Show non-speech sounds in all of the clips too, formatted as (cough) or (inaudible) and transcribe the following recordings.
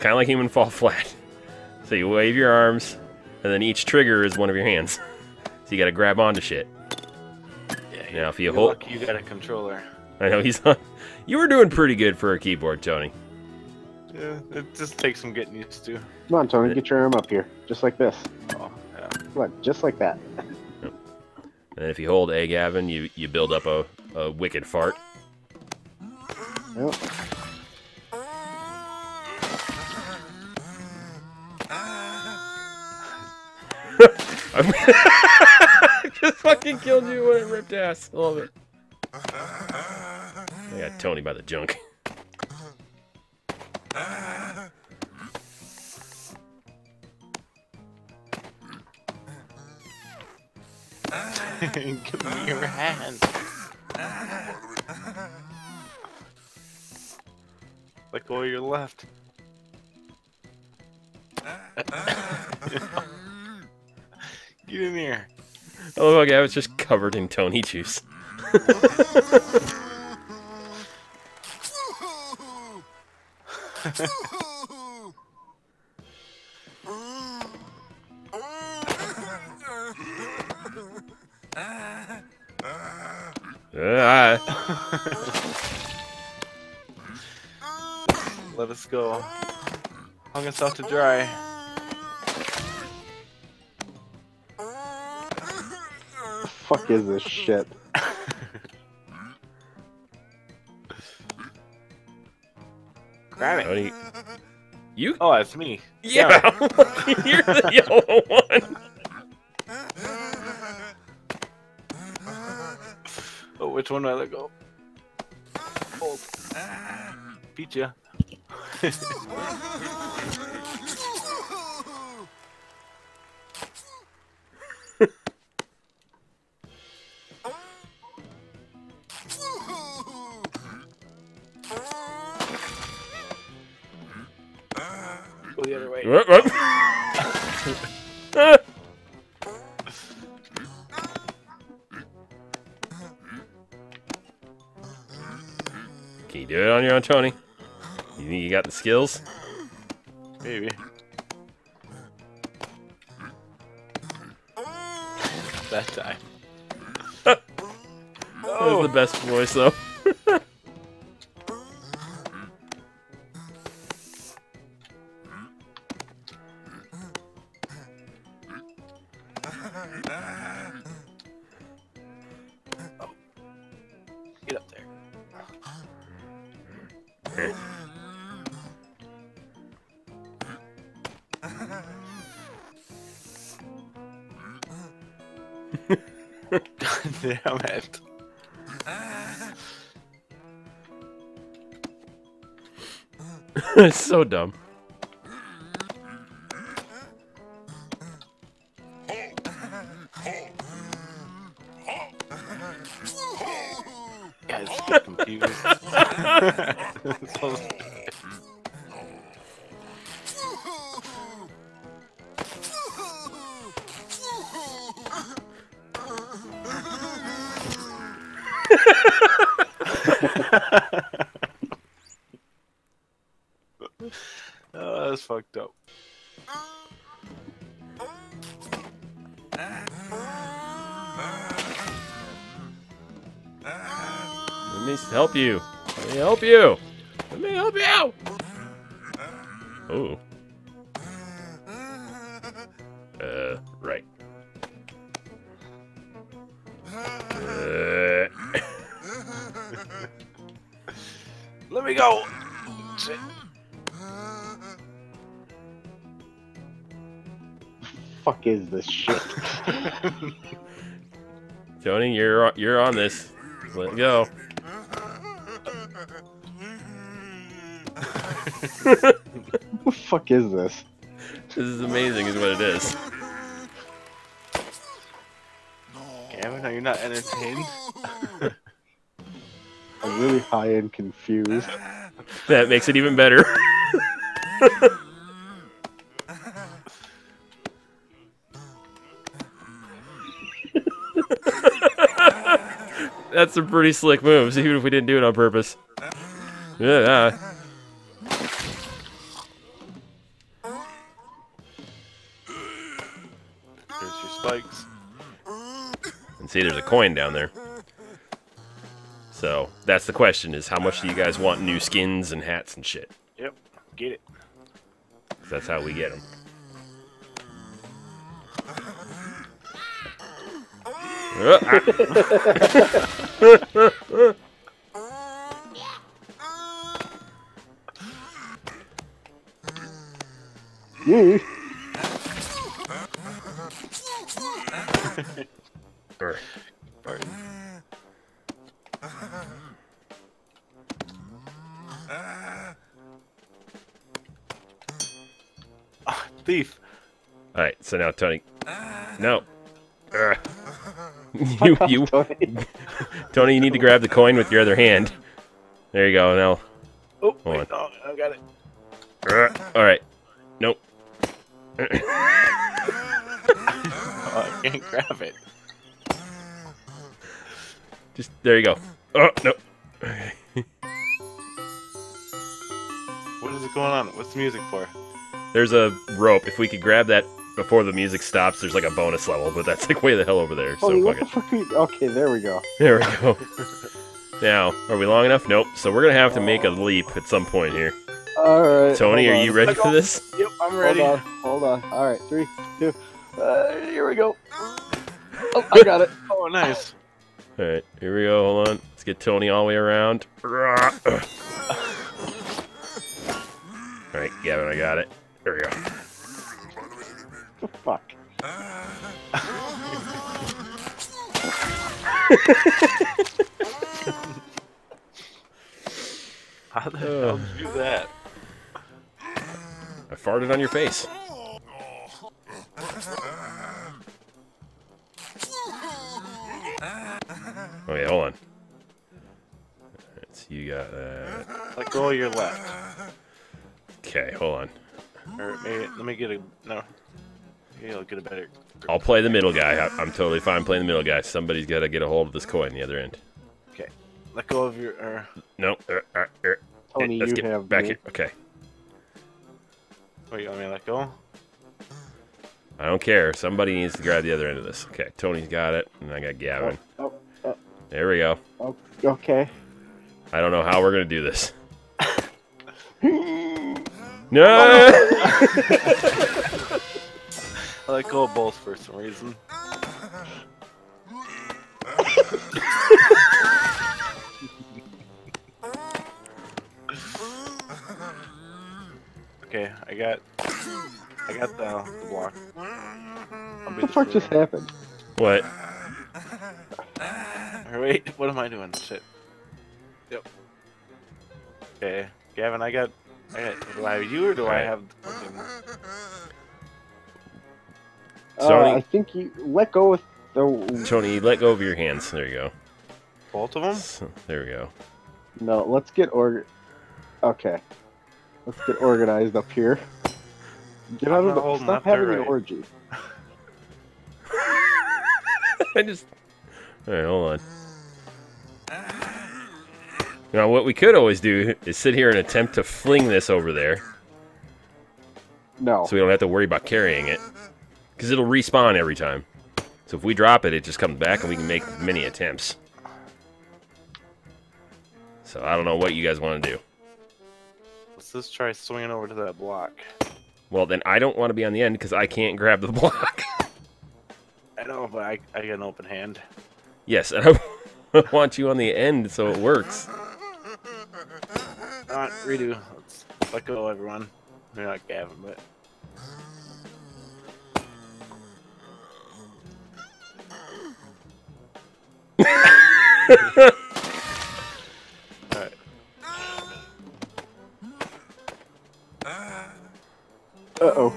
It's kind of like human fall (laughs) flat. So you wave your arms, and then each trigger is one of your hands. (laughs) So you got to grab onto shit. Yeah, Now, if you hold- lucky you got a controller. I know he's on. You were doing pretty good for a keyboard, Tony. Yeah, it just takes some getting used to. Come on, Tony, get your arm up here, just like this. Oh, yeah. Come on, just like that. And if you hold A, Gavin, you, you build up a, a wicked fart. Yep. (laughs) Just fucking killed you when it ripped ass. I love it. I got Tony by the junk. (laughs) Give me your hand. Let go of your left. (laughs) Get in here. I love how Gavin's just covered in Tony juice. (laughs) Ah, Let us go. Hung us out to dry. Fuck is this shit? Grab it. Tony. You? Oh, that's me. Yeah. (laughs) You're the yellow one. Oh, which one do I let go? Oh. (laughs) Beat do it on your own, Tony? You think you got the skills? Maybe. That time. That was the best voice, though. It's (laughs) so dumb. Let me help you. Let me help you. Let me help you. Oh. Uh, right. Uh, (coughs) Let me go. Fuck is this shit? (laughs) Tony, you're you're on this. Let go. What the fuck is this? This is amazing, is what it is. Gavin, are you not entertained? (laughs) I'm really high and confused. That makes it even better. (laughs) That's some pretty slick moves, even if we didn't do it on purpose. Yeah. Coin down there. So that's the question: is how much do you guys want new skins and hats and shit? Yep. Get it. that's how we get them. You. (laughs) Pardon. Ah, thief. All right, so now Tony, no, Ugh. (laughs) you you Tony. Tony, you need to grab the coin with your other hand. There you go. Now, Oh, Hold wait, no, I got it. Ugh. all right, nope. (laughs) Oh, I can't grab it. Just there you go. Oh no. Okay. (laughs) What is it going on? What's the music for? There's a rope. If we could grab that before the music stops, there's like a bonus level, but that's like way the hell over there. So what the (laughs) fuck are you... Okay, there we go. There we go. (laughs) Now, are we long enough? Nope. So we're gonna have to make a leap at some point here. Alright. Tony, are you ready for this? Yep, I'm ready. Hold on, hold on. Alright, three, two. Uh, here we go. Oh, I got it. Oh, nice. All right, here we go. Hold on. Let's get Tony all the way around. (clears throat) All right, Gavin, I got it. Here we go. Fuck. (laughs) How the hell did you do that? I farted on your face. (laughs) Okay, hold on. Alright, so you got that. Let go of your left. Okay, hold on. Or maybe let me get a no. Maybe I'll get a better. I'll play the middle guy. I, I'm totally fine playing the middle guy. Somebody's got to get a hold of this coin the other end. Okay. Let go of your. Er, Nope. Uh, uh, uh. Tony, Let's you get have back me. here. Okay. wait, you want me to let go? I don't care. Somebody needs to grab the other end of this. Okay, Tony's got it, and I got Gavin. Oh, oh, There we go. oh, okay. I don't know how we're gonna do this. (laughs) no! (laughs) I let go of both for some reason. (laughs) okay, I got, I got the, the block. What the fuck just happened? what? Or wait, (laughs) what am I doing? Shit. Yep. Okay, Gavin, I got, I got. Do I have you or do I Alright. have? the fucking- Uh, Tony- I think you let go with the. Tony, let go of your hands. There you go. Both of them? So, there we go. No, let's get org. Okay. Let's get organized up here. Get out I'm of the. holding Stop left or having an orgy. (laughs) I just. All right, hold on. Now, what we could always do is sit here and attempt to fling this over there, No. so we don't have to worry about carrying it, because it'll respawn every time. So if we drop it, it just comes back, and we can make many attempts. So I don't know what you guys want to do. Let's just try swinging over to that block. Well, then I don't want to be on the end because I can't grab the (laughs) block. I know, but I, I got an open hand. yes, and I (laughs) want you on the end so it works. Alright, redo. Let's let go, everyone. You're not Gavin, but. Alright. Uh oh.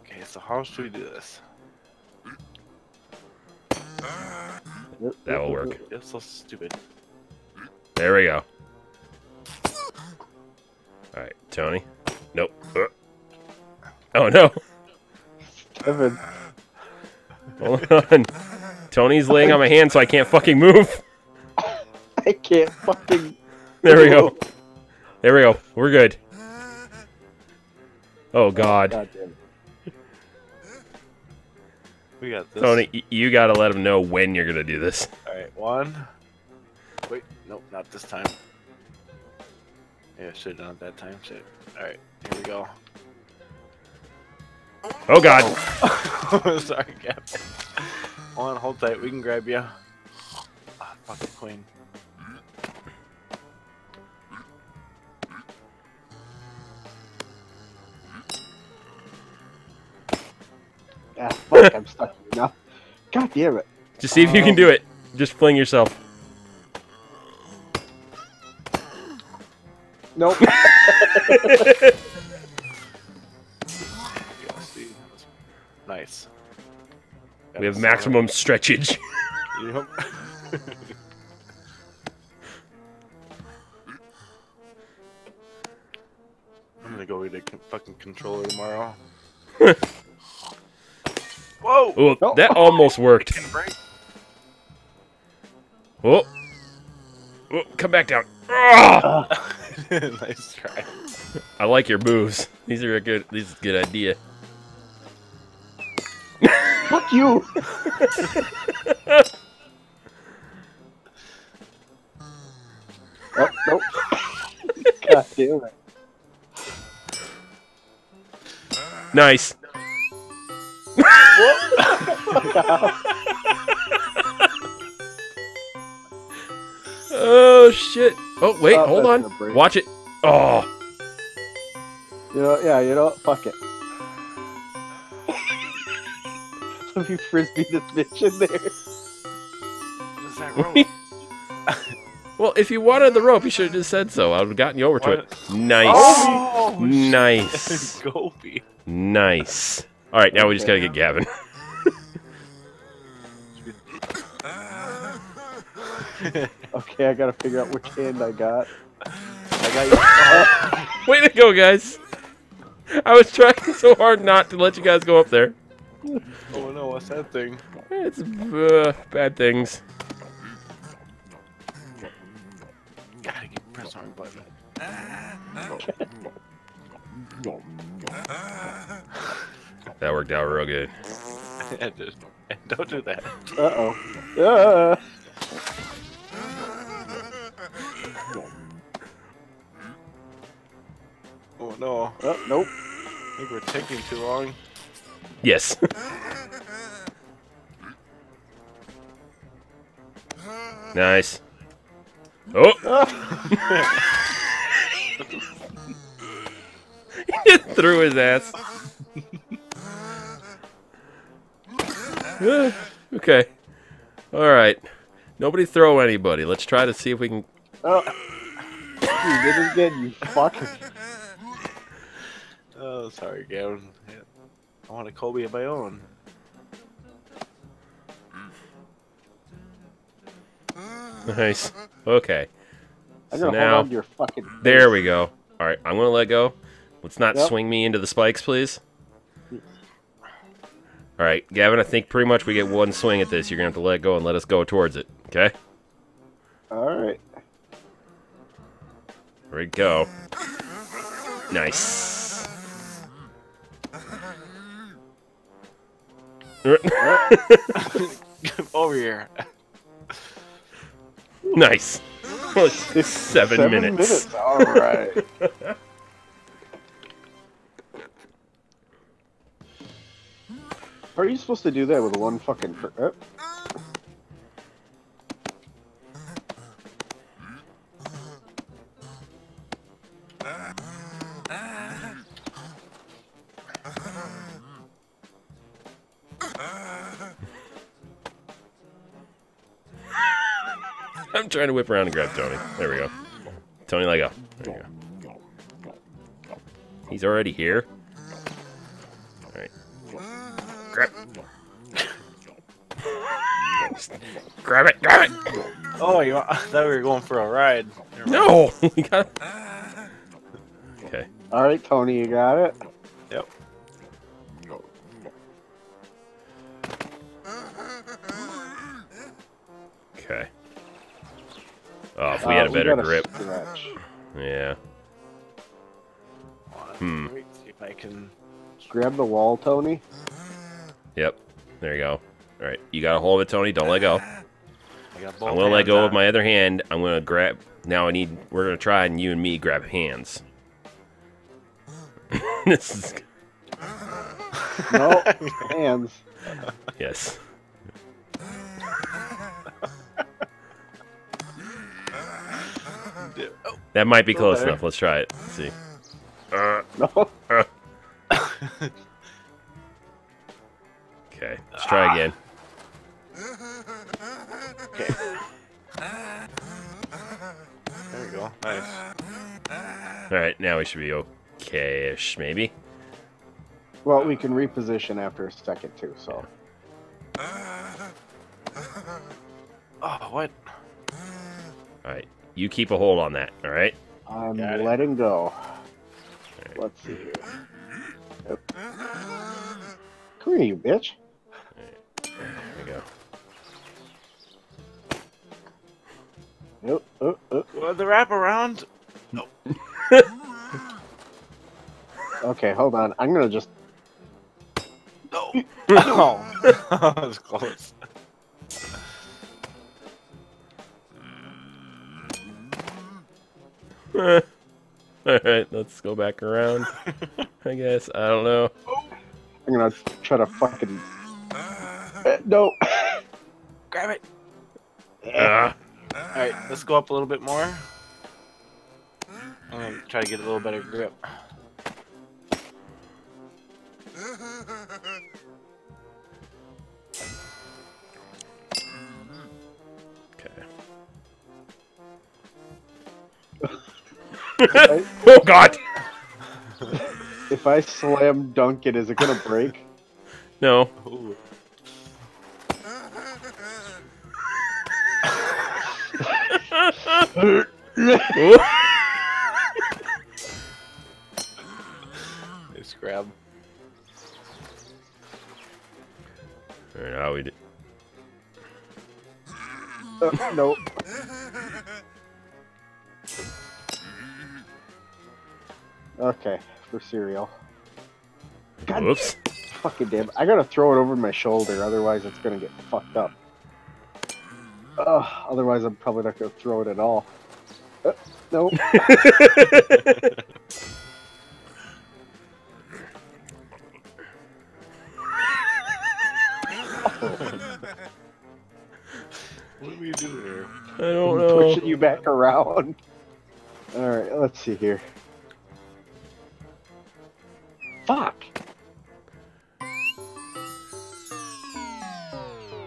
Okay, so how should we do this? That will work. It's so stupid. There we go. All right, Tony. Nope. Uh. Oh no. Kevin. Hold on. Tony's laying on my hand so I can't fucking move. I can't fucking. There we go. There we go. We're good. Oh God, God damn it. We got this. Tony, you gotta let him know when you're gonna do this. All right, one. Wait, nope, not this time. Yeah, should have done it that time. Shit. All right, here we go. Oh God. Oh. (laughs) Sorry, Cap. Hold on, hold tight. We can grab you. Ah, fuck the queen. Ah, fuck, I'm stuck here now. God damn it. Just see if you can do it. Just fling yourself. Nope. (laughs) Nice. We have maximum stretchage. Yep. (laughs) I'm gonna go get a fucking controller tomorrow. (laughs) Whoa! Oh, Oh. that almost worked. Oh. Oh, come back down. Ah! (laughs) nice try. I like your moves. These are a good. These is a good idea. Fuck you. (laughs) oh, nope. (laughs) God damn it. Nice. Oh shit. Oh wait, Oh, hold on. Watch it. Oh. You know, yeah, you know, what? fuck it. (laughs) Let me frisbee this bitch in there. What is that rope? (laughs) well, if you wanted the rope, you should have just said so. I would have gotten you over to it. Nice. Oh, Nice. Gobi. Nice. All right, now we just gotta get Gavin. (laughs) (laughs) Okay, I gotta figure out which hand I got. I got you. (laughs) Way to go, guys. I was trying so hard not to let you guys go up there. Oh no, what's that thing? It's uh, bad things. Gotta get press on button. (laughs) That worked out real good. And just- and don't do that. Uh oh. Uh, Oh no, oh, nope. I think we're taking too long. Yes. (laughs) nice. Oh! (laughs) he just threw his ass. (laughs) Okay. All right. Nobody throw anybody. Let's try to see if we can. Oh. You did it again, you fuck. Sorry, Gavin. I want a Kobe of my own. (laughs) Nice. Okay. I'm So now- hold on to your fucking. There we go. All right, I'm gonna let go. Let's not Yep. swing me into the spikes, please. All right, Gavin. I think pretty much we get one swing at this. You're gonna have to let go and let us go towards it. Okay. Alright. Here we go. Nice. (laughs) Over here. nice. Seven, minutes. Alright. (laughs) Are you supposed to do that with one fucking. Fr- oh. I'm trying to whip around and grab Tony. There we go. Tony, let go. There you go. He's already here. All right. Grab. (laughs) grab it. Grab it. Oh, you? I thought we were going for a ride. No. (laughs) we got. Okay. Alright, Tony, you got it? Yep. Okay. Oh, if we had Uh, a better grip. Stretch. Yeah. On. Hmm. Let me see if I can. Grab the wall, Tony. Yep. There you go. All right, you got a hold of it, Tony. Don't let go. I got both I'm gonna let go on. of my other hand. I'm gonna grab. Now I need. We're gonna try and you and me grab hands. (laughs) this is No (laughs) hands. yes. That might be close there. enough. Let's try it. Let's see. Uh, No. (laughs) okay. Let's try again. okay. There we go. Nice. All right. Now we should be okay-ish, maybe. Well, we can reposition after a second too. So Oh, what? All right. You keep a hold on that. All right. I'm Got it. letting go. Let's see here. Yep. Come here, you bitch. There we go. Yep. Uh, uh. Oh, oh. Well, the wraparound. (laughs) Okay, hold on. I'm gonna just. No. (laughs) oh, (laughs) that was close. (laughs) All right. Let's go back around. (laughs) I guess. I don't know. I'm gonna try to fucking. Uh, no. (laughs) Grab it. Ah. All right, let's go up a little bit more. I'm gonna try to get a little better grip. I- (laughs) Oh God. (laughs) if I slam dunk it, is it gonna break? (laughs) No. Ooh. Nice grab. All right. How we do? Uh, no. Okay, for cereal. God Whoops. fucking damn! I gotta throw it over my shoulder, otherwise it's gonna get fucked up. Ugh, otherwise I'm probably not gonna throw it at all. Uh, no. What do we do here? I don't (laughs) I'm know. pushing you back around. All right, let's see here. Fuck.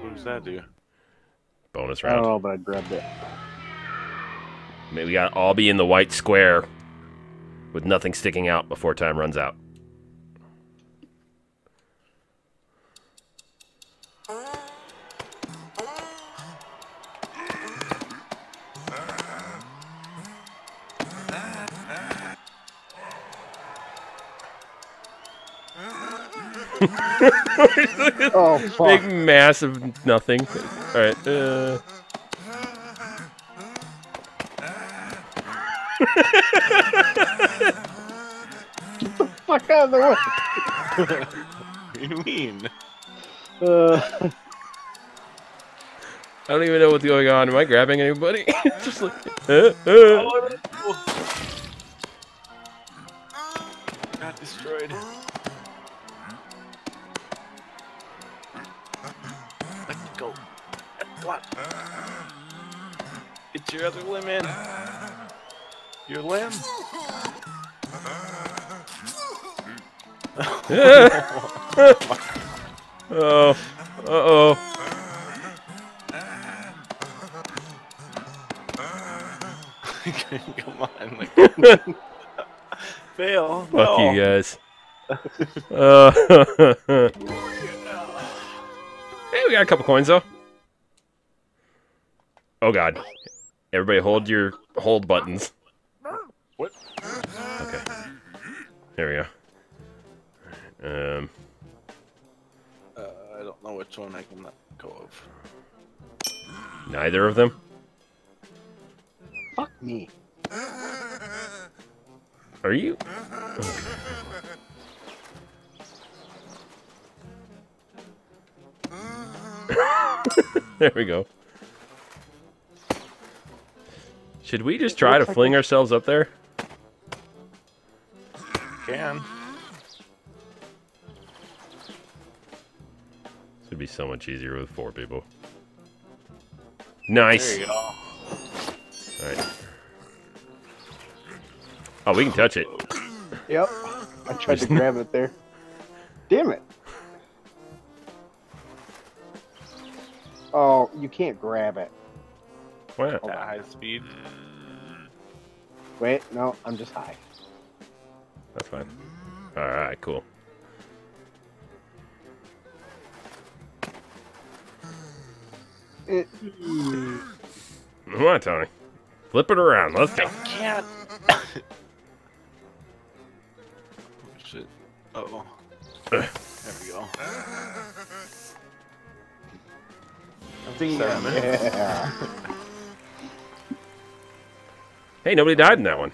What does that do? Bonus I don't round. know, but I grabbed it. Maybe we got to all be in the white square with nothing sticking out before time runs out. Oh (laughs) fuck! Big massive nothing. All right. Uh, Fuck out of the way. (laughs) What do you mean? Uh, (laughs) I don't even know what's going on. Am I grabbing anybody? Just like. Uh, uh. Limb? oh. Uh oh. (laughs) Come on. Like, (laughs) fail. Fuck no. you guys. (laughs) Uh, hey, we got a couple coins though. Oh god. Everybody hold your hold buttons. What? Okay. There we go. Um. Uh, I don't know which one I can let go of. Neither of them? Fuck me. Are you? (laughs) there we go. Should we just try to fling ourselves up there? So much easier with four people. Nice. There you go. Alright. Oh, we can touch it. Yep. I tried to grab it there. Damn it. Oh, you can't grab it. Why not? At high speed. Wait, no, I'm just high. That's fine. Alright, cool. It, Come on, Tony. Flip it around. Let's go. I Can't. oh, (coughs) shit. Uh oh. (coughs) There we go. I'm thinking. yeah. Hey, nobody died in that one.